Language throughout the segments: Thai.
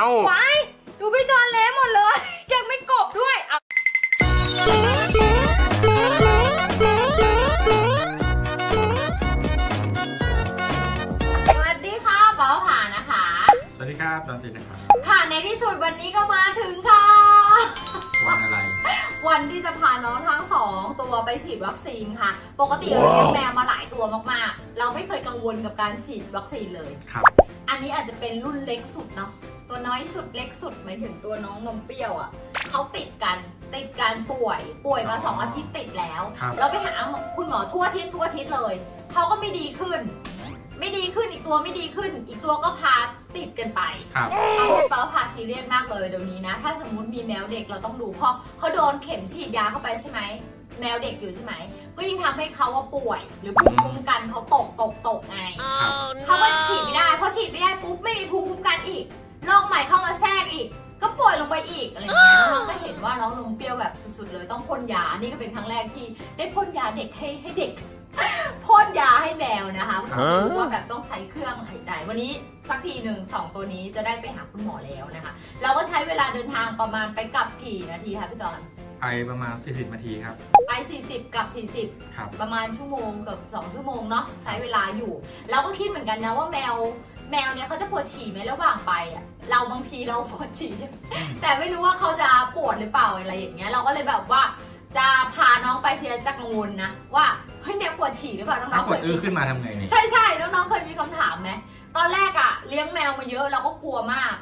าไว้ดูพี่จอนเละหมดเลย ยังไม่กบด้วยเอาสวัสดีค่ะเป๋าผ่านะคะ สวัสดีครับจอนจินนะครับค่ะในที่สุดวันนี้ก็มาถึงค่ะ วันอะไร วันที่จะพาน้องทั้งสองตัวไปฉีดวัคซีนค่ะ ปกติเราเลี้ยงแมวมาหลาย ตัวมากๆ เราไม่เคยกังวลกับการฉีดวัคซีนเลย ครับ อันนี้อาจจะเป็นรุ่นเล็กสุดเนาะ ตัวน้อยสุดเล็กสุดหมายถึงตัวน้องนมเปรี้ยวอะ่ะเขาติดกันติดการป่วย ป่วยมาสองอาทิตย์ติดแล้วครับ เราไปหาคุณหมอทั่วอาทิตย์ทั่วอาทิตย์เลยเขาก็ไม่ดีขึ้น ไม่ดีขึ้นอีกตัวไม่ดีขึ้น อีกตัวก็พาติดกันไป ครับทำให้เป้าพาซีเรียสมากเลยเดี๋ยวนี้นะ ถ้าสมมติมีแมวเด็กเราต้องดูเพราะเขาโดนเข็มฉีดยาเข้าไปใช่ไหม แมวเด็กอยู่ใช่ไหม ก็ยิ่งทำให้เขาว่าป่วย หรือภูมิคุ้มกันเขาตกตกตกไงครับเขาก็ฉีดไม่ได้พอฉีดไม่ได้ปุ๊บไม่มีภูมิคุ้มกันอีกโรคใหม่เข้ามาแทรกอีก ก็ป่วยลงไปอีกอะไรเงี้ยน้องก็เห็นว่าน้องนมเปรี้ยวแบบสุดๆเลยต้องพ่นยา นี่ก็เป็นครั้งแรกที่ได้พ่นยาเด็กให้ให้เด็กพ่นยาให้แมวนะคะเพราะรู้ว่าแบบต้องใช้เครื่องหายใจ วันนี้สักทีหนึ่งสองตัวนี้จะได้ไปหาคุณหมอแล้วนะคะ เราก็ใช้เวลาเดินทางประมาณไปกลับกี่นาทีคะพี่จอน ไปประมาณ 40 นาทีครับ ไป 40 กับ 40 ครับ ประมาณชั่วโมงเกับสองชั่วโมงเนาะใช้เวลาอยู่ เราก็คิดเหมือนกันนะว่าแมวแมวเนี่ยเขาจะปวดฉี่ไหมระหว่างไปอะเราบางทีเราปวดฉี่ใช่ไหมแต่ไม่รู้ว่าเขาจะปวดหรือเปล่าอะไรอย่างเงี้ยเราก็เลยแบบว่าจะพาน้องไปทีละจะกังวลนะ ว่าเฮ้ยแมวปวดฉี่หรือเปล่าน้ถ้าองๆกเคดยอื้อขึ้นมาทำไงนี่ใช่ใช่น้องๆเคยมีคำถามไหมตอนแรกอะเลี้ยงแมวมาเยอะเราก็กลัวมาก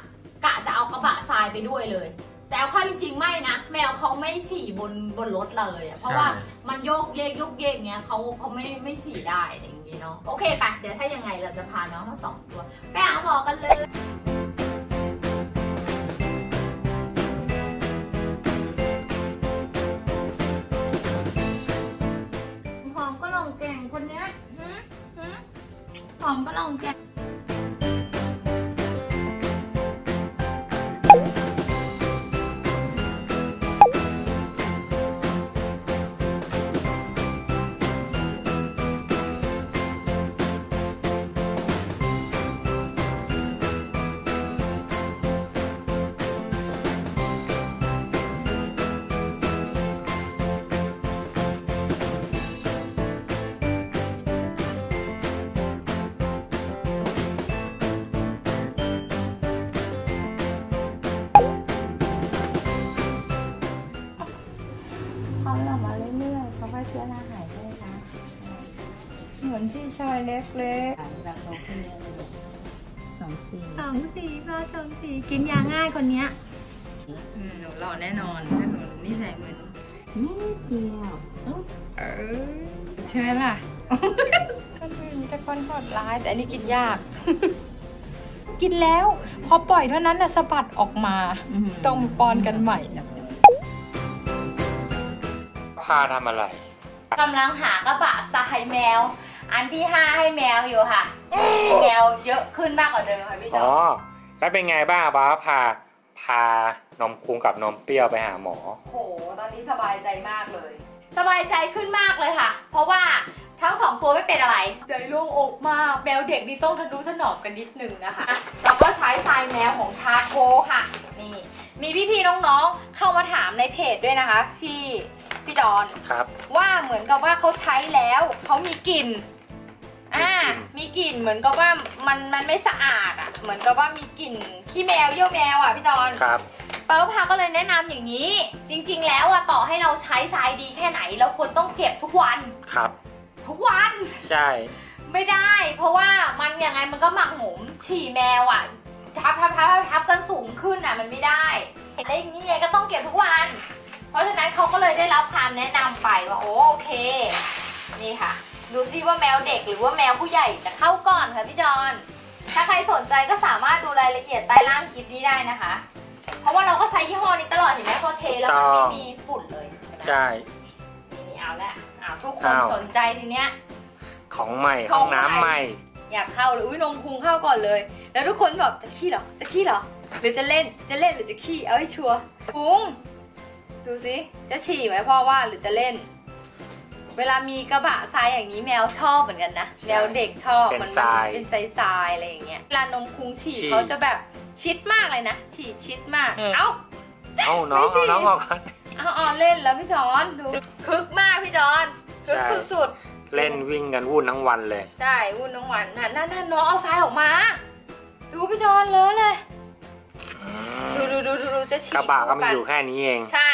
กะจะเอากระบะทรายไปด้วยเลย แต่เอาเข้าจริงๆไม่นะแมวเขาไม่ฉี่บนบนรถเลยอะเพราะว่าใช่มันโยกเยกโยกเยกเงี้ยเขาเขาไม่ไม่ฉี่ได้อะไรอย่างงี้เนาะโอเคปะเดี๋ยวถ้ายังไงเราจะพาน้องทั้งสองตัวไปหาหมอกันเลยหอมก็ลองแกงคนเนี้ยหืมหืมหอมก็ลองแกง เชื้อราหายไปนะเหมือนที่ชอยเล็กแบบโตขึ้นเยอะเลยลูกสองสี่สองสีก็สองสีกินยาง่ายคนเนี้ยอืมหนูหล่อแน่นอนถ้าหนูนิสัยเหมือนนิดเดียวเออใช่ไหมล่ะ คนอื่นมีแต่คนโหดร้ายแต่อันนี้กินยาก กินแล้ว พอปล่อยเท่านั้นนะสะบัดออกมา ต้องปอนกันใหม่พาทำอะไร กำลังหากระบะทรายแมว อันที่ห้าให้แมวอยู่ค่ะแมวเยอะขึ้นมากกว่าเดิมค่ะพี่จอ๋ออแล้วเป็นไงบ้างบ้าพาพานมคุงกับนมเปรี้ยวไปหาหมอโหตอนนี้สบายใจมากเลย สบายใจขึ้นมากเลยค่ะ เพราะว่าทั้งสองตัวไม่เป็นอะไร ใจโล่งอกมาก แมวเด็กนี่ต้องทะนุถนอมกันนิดนึงนะคะเราก็ใช้ทรายแมวของชาโคค่ะ นี่ มีพี่ๆน้องๆเข้ามาถามในเพจด้วยนะคะ พี่ พี่ดอนครับ ว่าเหมือนกับว่าเขาใช้แล้วเขามีกลิ่นอ่ามีกลิ่นเหมือนกับว่ามันมันไม่สะอาดอะ เหมือนกับว่ามีกลิ่นขี้แมวเยี่ยวแมวอะพี่ดอนครับเปิ้ลพาก็เลยแนะนำอย่างนี้ จริง ๆ แล้วอะต่อให้เราใช้ทรายดีแค่ไหนเราควรต้องเก็บทุกวันครับ ทุกวันใช่ ไม่ได้ เพราะว่ามันยังไงมันก็หมักหมมฉี่แมวอะทับทับทับทับทับกันสูงขึ้นอะมันไม่ได้แล้วอย่างนี้ไงก็ต้องเก็บทุกวัน เพราะฉะนั้นเขาก็เลยได้รับคำแนะนำไปว่าโอโอเค นี่ค่ะ ดูซิว่าแมวเด็กหรือว่าแมวผู้ใหญ่จะเข้าก่อนค่ะพี่จอนถ้าใครสนใจก็สามารถดูรายละเอียดใต้ล่างคลิปนี้ได้นะคะ เพราะว่าเราก็ใช้ยี่ห้อนี้ตลอดเห็นไหมพอเทแล้วมันไม่มีฝุ่นเลยใช่นี่นี่เอาละเอาทุกคนอ้าวสนใจทีเนี้ยของใหม่ขห้อองงใหม่น้ำใหม่ อยากเข้าเลยอุ้ยนมคุงเข้าก่อนเลย แล้วทุกคนแบบจะขี้เหรอจะขี้เหรอหรือจะเล่นจะเล่นหรือจะขี้เอาให้ชัวร์คุง ดูสิ จะฉี่ไหมพ่อว่าหรือจะเล่น เวลามีกระบะทรายอย่างนี้แมวชอบเหมือนกันนะใช่แมวเด็กชอบ เป็นมัทรายเป็นทรายทรายๆอะไรอย่างเงี้ยเวลานมคุงฉี่ฉี่เขาจะแบบชิดมากเลยนะ ฉีดชิดมาก เออเอ้า เอาน้องไม่สิเอาน้องออกก่อนเอาเอาเล่นแล้วพี่จอนดูคึกมากพี่จอนคึกใช่สุดเล่นวิ่งกันวุ่นทั้งวันเลยๆใช่วุ่นทั้งวันนั่นนั่นนั่นน้องเอาทรายออกมา ดูพี่จอนเลอะเลยดูดูดูดูดูจะฉีดกระบะก็มีคู่อยู่แค่นี้เอง ใช่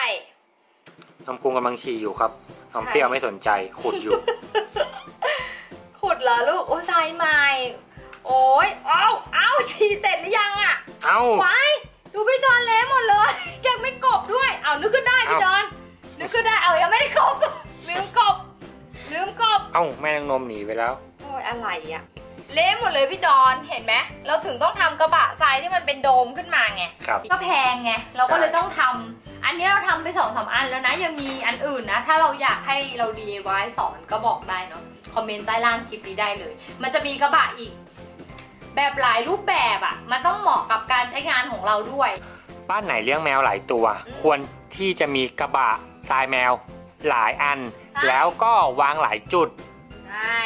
น้ำพุงกำลังฉี่อยู่ครับน้องใช่เปรี้ยวไม่สนใจขุดอยู่ ขุดเหรอลูก โอ้ทรายใหม่ โอ้ยเอ้าเอ้าฉีดเสร็จหรือยังอะเอ้าไว้ดูพี่จอนเละหมดเลยยังไม่กบด้วย เอานึกขึ้นได้พี่เอ้าจอนนึกขึ้นได้เอายังไม่ได้กบลืมกบลืมกบเอ้าแม่นางนมหนีไปแล้วโอ้ยอะไรอะเละหมดเลยพี่จอนเห็นไหมเราถึงต้องทำกระบะทรายที่มันเป็นโดมขึ้นมาไงครับก็แพงไงเราก็ใช่เลยต้องทำ อันนี้เราทำไปสองสามอันแล้วนะยังมีอันอื่นนะ ถ้าเราอยากให้เรา DIY สอนก็บอกได้เนาะคอมเมนต์ใต้ล่างคลิปนี้ได้เลย มันจะมีกระบะอีก แบบหลายรูปแบบอะมันต้องเหมาะกับการใช้งานของเราด้วย บ้านไหนเลี้ยงแมวหลายตัว อืมควรที่จะมีกระบะทรายแมวหลายอันใช่ แล้วก็วางหลายจุด ใช่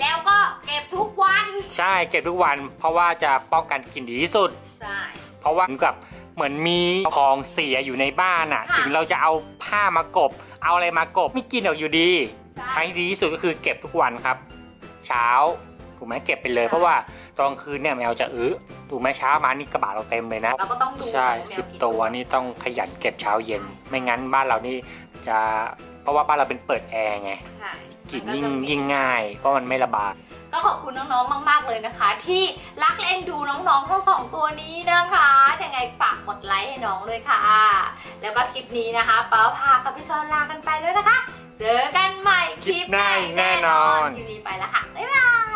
แล้วก็เก็บทุกวันใช่เก็บทุกวัน เพราะว่าจะป้องกันกลิ่นดีที่สุด ใช่เพราะว่าเหมือนกับ เหมือนมีของเสียอยู่ในบ้านอะค่ะ ถึงเราจะเอาผ้ามากบ เอาอะไรมากบไม่กินออกอยู่ดีใช่ทางที่ดีที่สุดก็คือเก็บทุกวันครับ เช้าถูกไหมเก็บไปเลยใช่เพราะว่าตอนกลางคืนเนี่ยแมวจะอื้อถูกไหมเช้ามานี่กระบะเราเต็มเลยนะเราก็ต้องดูใช่แมสิบกี่ตัวนี่ต้องขยันเก็บเช้าเย็น ไม่งั้นบ้านเรานี่จะ เพราะว่าบ้านเราเป็นเปิดแอร์ไงใช่กลิ่นมัยิ่งจะมียิ่งง่าย เพราะมันไม่ระบาดก็ขอบคุณน้องๆ มาก ๆ เลยนะคะ ที่รักและเอ็นดูน้องๆ ทั้งสองตัวนี้นะคะยังไงฝากกดไลค์ให้น้องด้วยค่ะ แล้วก็คลิปนี้นะคะเป้าพากับพี่จอนลากันไปแล้วนะคะ เจอกันใหม่คลิปหน้าคลิปหน้าแน่นอนคลิปนี้ไปแล้วค่ะ บ๊ายบาย